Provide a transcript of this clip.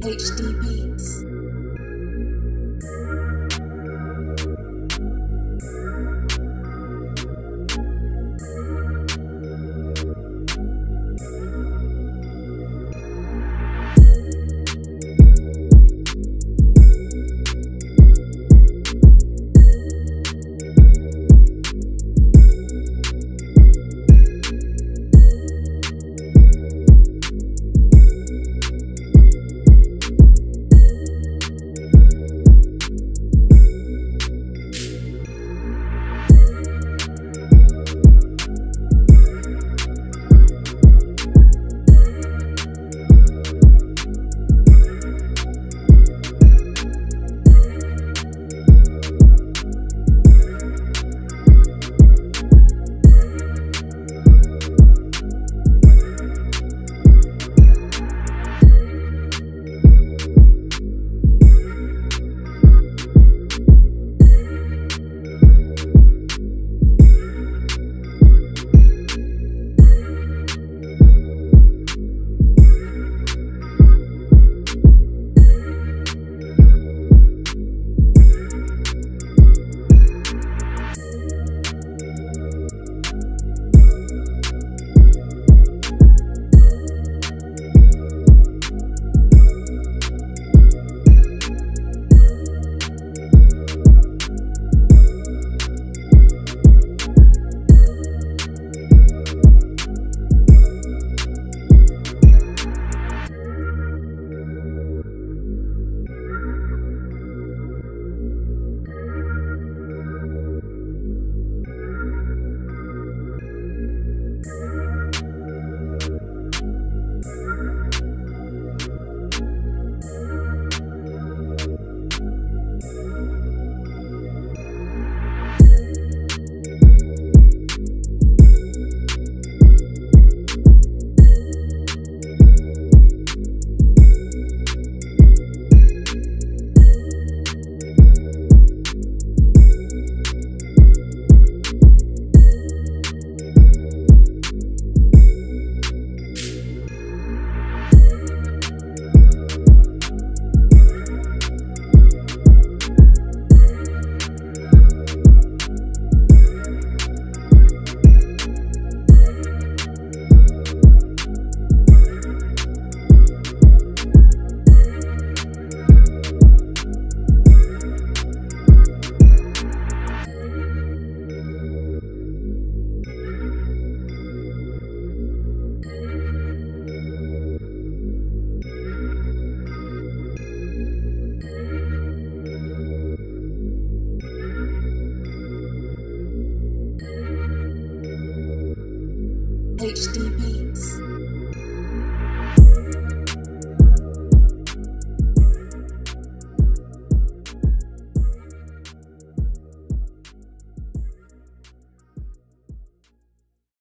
HD Beats. HD Beats.